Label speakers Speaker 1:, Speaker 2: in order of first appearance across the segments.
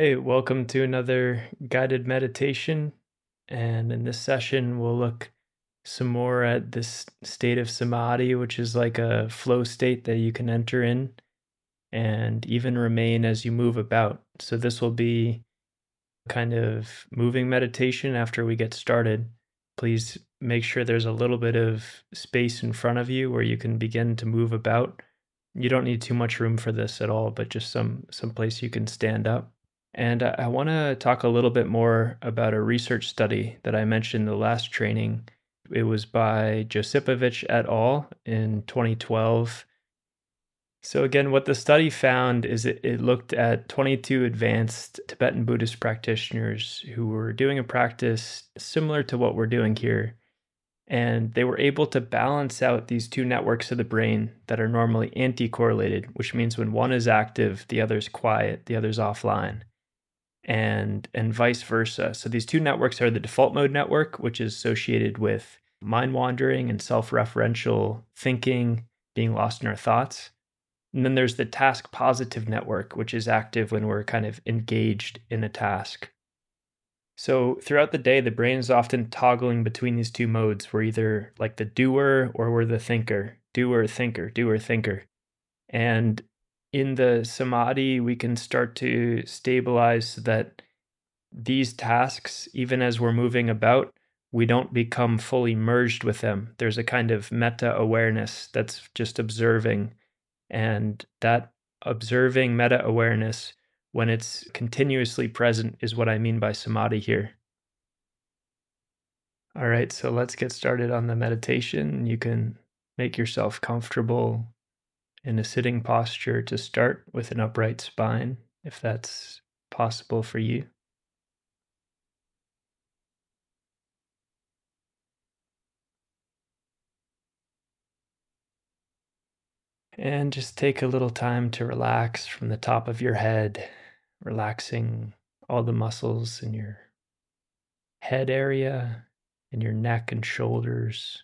Speaker 1: Hey, welcome to another guided meditation. And in this session, we'll look some more at this state of samadhi, which is like a flow state that you can enter in and even remain as you move about. So, this will be kind of moving meditation after we get started. Please make sure there's a little bit of space in front of you where you can begin to move about. You don't need too much room for this at all, but just some some place you can stand up. And I, want to talk a little bit more about a research study that I mentioned in the last training. It was by Josipovic et al. in 2012. So, again, what the study found is it, it looked at 22 advanced Tibetan Buddhist practitioners who were doing a practice similar to what we're doing here. And they were able to balance out these two networks of the brain that are normally anti correlated, which means when one is active, the other's quiet, the other's offline and and vice versa. So these two networks are the default mode network, which is associated with mind wandering and self-referential thinking, being lost in our thoughts. And then there's the task positive network, which is active when we're kind of engaged in a task. So throughout the day, the brain is often toggling between these two modes. We're either like the doer or we're the thinker, doer, thinker, doer, thinker. And in the samadhi, we can start to stabilize so that these tasks, even as we're moving about, we don't become fully merged with them. There's a kind of meta awareness that's just observing. And that observing meta awareness, when it's continuously present, is what I mean by samadhi here. All right, so let's get started on the meditation. You can make yourself comfortable in a sitting posture to start with an upright spine, if that's possible for you. And just take a little time to relax from the top of your head, relaxing all the muscles in your head area, in your neck and shoulders.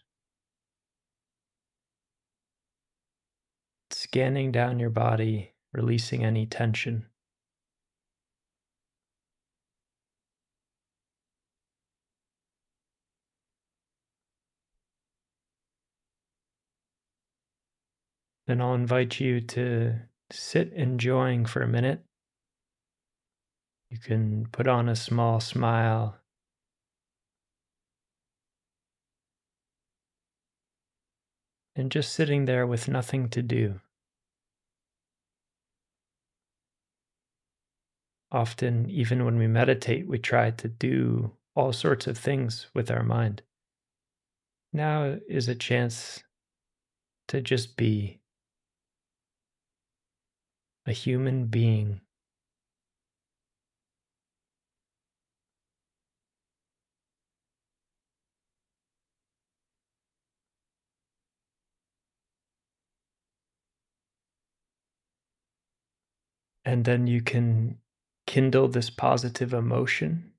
Speaker 1: Scanning down your body, releasing any tension. Then I'll invite you to sit enjoying for a minute. You can put on a small smile. And just sitting there with nothing to do. Often, even when we meditate, we try to do all sorts of things with our mind. Now is a chance to just be a human being. And then you can kindle this positive emotion.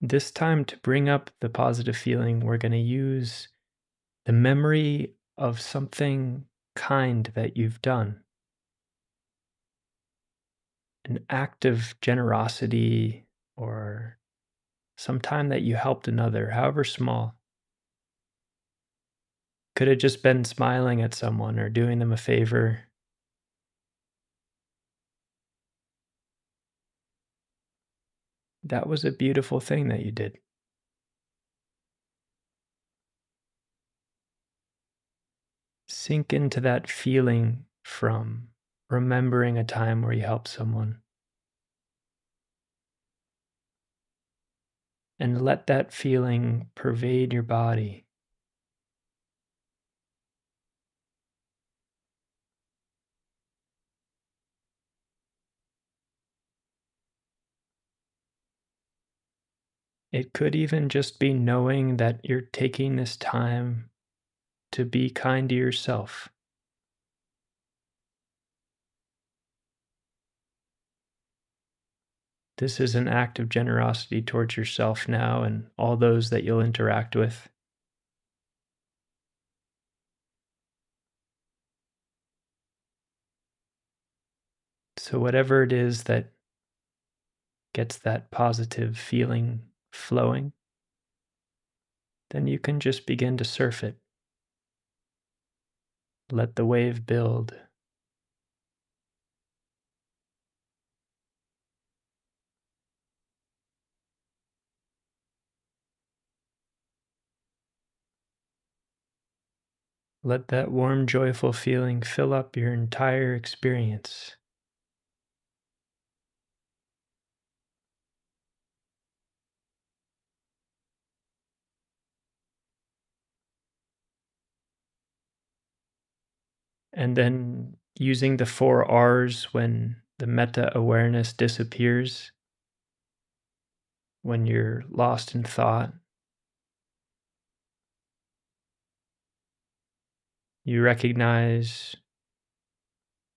Speaker 1: This time, to bring up the positive feeling, we're going to use the memory of something kind that you've done. An act of generosity or some time that you helped another, however small. Could have just been smiling at someone or doing them a favor. That was a beautiful thing that you did. Sink into that feeling from remembering a time where you helped someone. And let that feeling pervade your body. It could even just be knowing that you're taking this time to be kind to yourself. This is an act of generosity towards yourself now and all those that you'll interact with. So, whatever it is that gets that positive feeling flowing, then you can just begin to surf it. Let the wave build. Let that warm, joyful feeling fill up your entire experience. And then using the four R's when the meta awareness disappears, when you're lost in thought, You recognize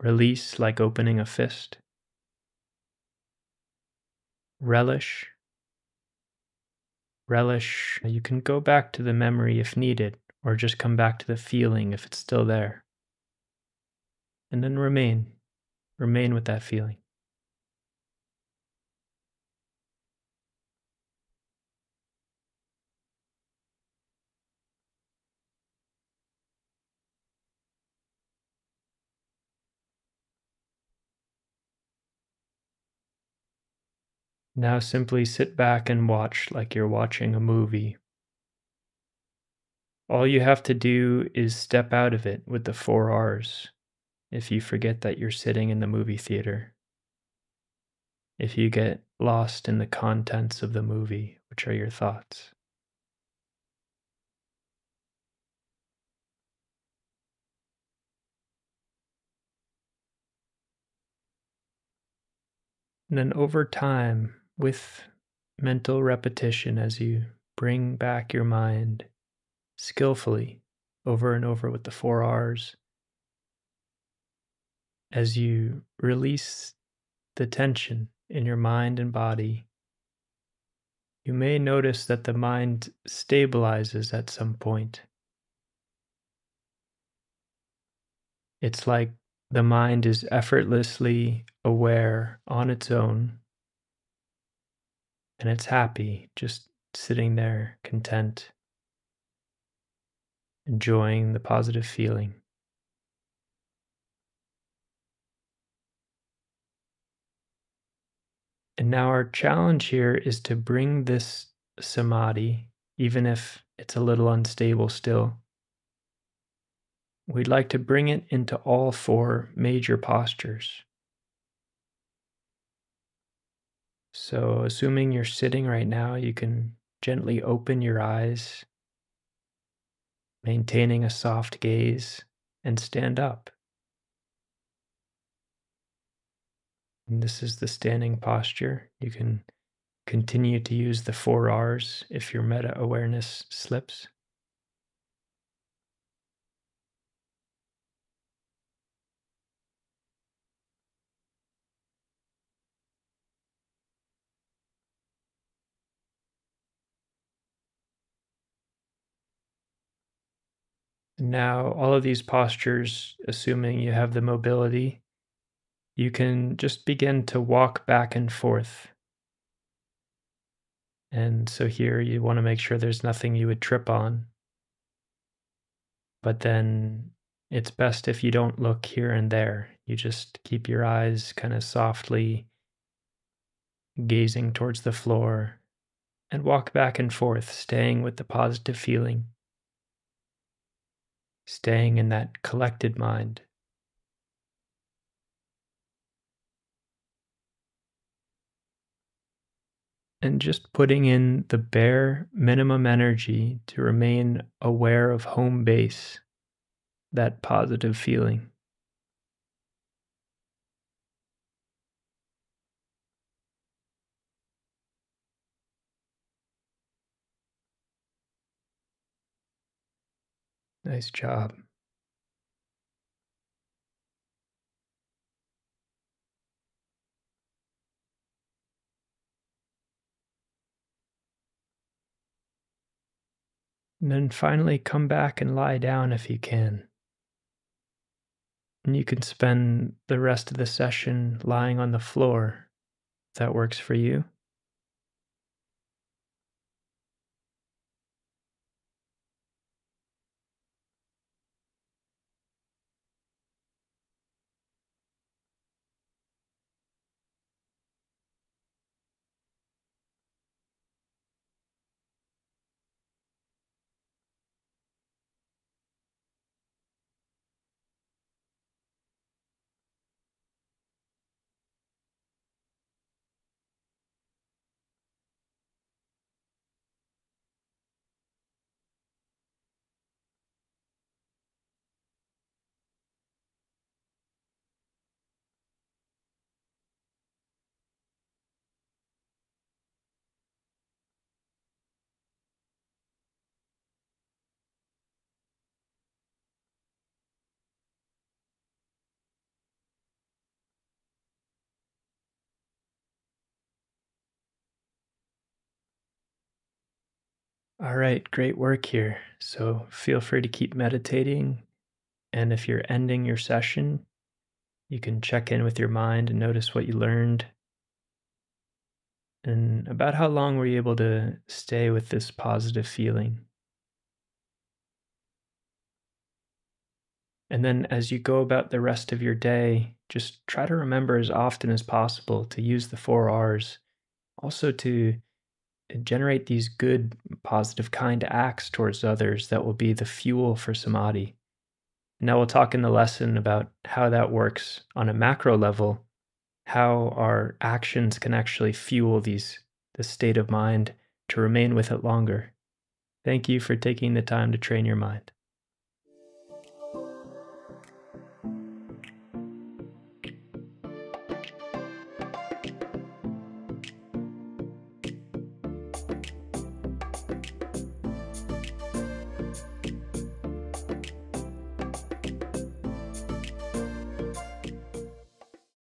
Speaker 1: release like opening a fist, relish. Relish, you can go back to the memory if needed, or just come back to the feeling if it's still there. And then remain, remain with that feeling. Now simply sit back and watch like you're watching a movie. All you have to do is step out of it with the four R's if you forget that you're sitting in the movie theater. If you get lost in the contents of the movie, which are your thoughts. And then over time, with mental repetition as you bring back your mind skillfully over and over with the four R's. As you release the tension in your mind and body, you may notice that the mind stabilizes at some point. It's like the mind is effortlessly aware on its own and it's happy just sitting there content, enjoying the positive feeling. And now our challenge here is to bring this samadhi, even if it's a little unstable still. We'd like to bring it into all four major postures. So, assuming you're sitting right now, you can gently open your eyes, maintaining a soft gaze, and stand up. And this is the standing posture. You can continue to use the four R's if your meta awareness slips. Now, all of these postures, assuming you have the mobility, you can just begin to walk back and forth. And so here you want to make sure there's nothing you would trip on. But then it's best if you don't look here and there. You just keep your eyes kind of softly gazing towards the floor and walk back and forth, staying with the positive feeling staying in that collected mind. And just putting in the bare minimum energy to remain aware of home base, that positive feeling. Nice job. And then finally come back and lie down if you can. And you can spend the rest of the session lying on the floor if that works for you. All right, great work here. So feel free to keep meditating. And if you're ending your session, you can check in with your mind and notice what you learned. And about how long were you able to stay with this positive feeling? And then as you go about the rest of your day, just try to remember as often as possible to use the four R's. Also, to generate these good, positive, kind acts towards others that will be the fuel for samadhi. Now, we'll talk in the lesson about how that works on a macro level, how our actions can actually fuel these, this state of mind to remain with it longer. Thank you for taking the time to train your mind.